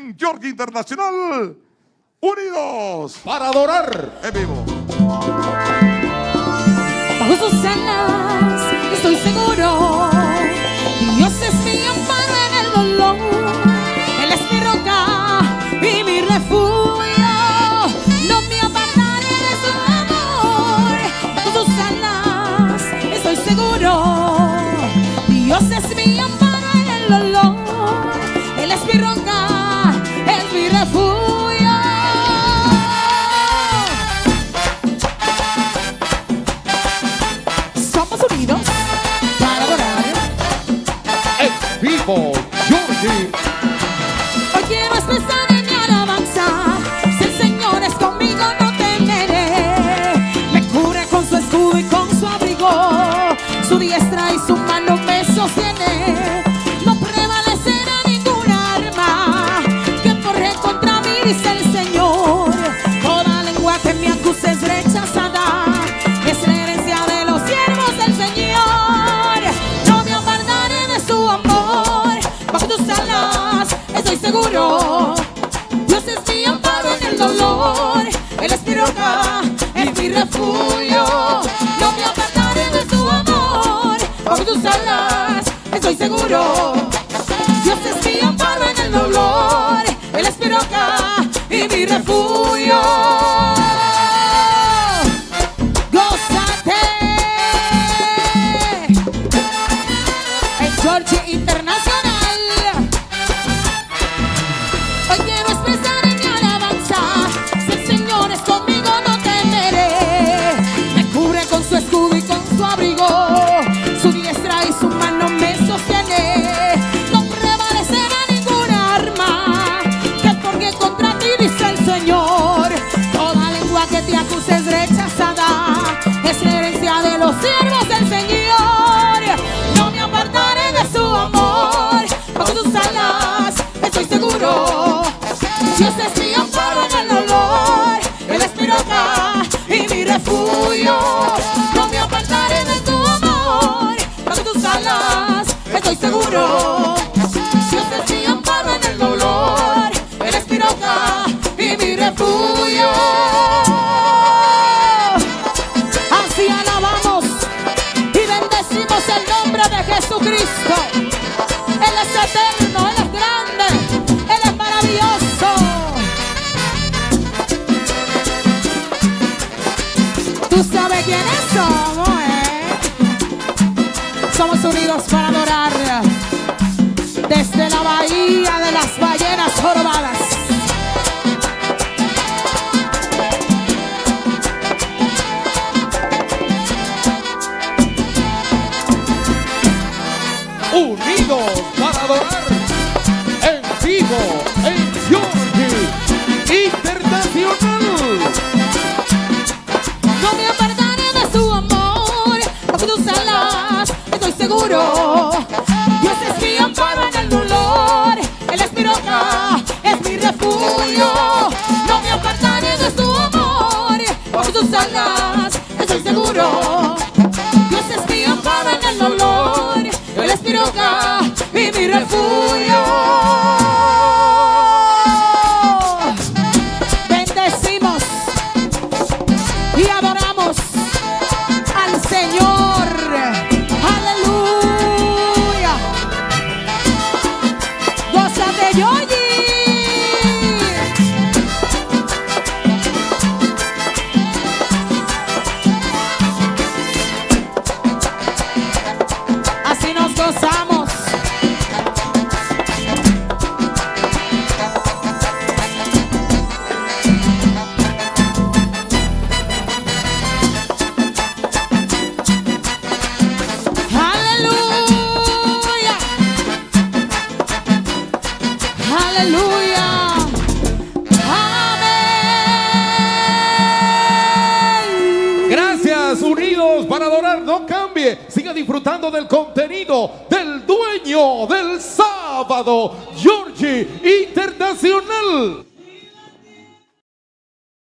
en Georgia Internacional, unidos. Para adorar. En vivo. tus alas estoy seguro. Dios es mi amparo en el dolor, Él es mi roca, es mi refugio. No me apartaré de su amor, por tus alas estoy seguro. Dios es mi amparo en el dolor, Él es mi roca y mi refugio. George Internacional. Si usted mi amparo en el dolor, él es mi roca y mi refugio. Así alabamos y bendecimos el nombre de Jesucristo. Él es eterno, Él es grande, Él es maravilloso. ¿Tú sabes quién es? somos unidos para adorar desde la bahía de las ballenas jorobadas. Unidos para adorar en vivo. Oye, sigue disfrutando del contenido del dueño del sábado, Georgie Internacional.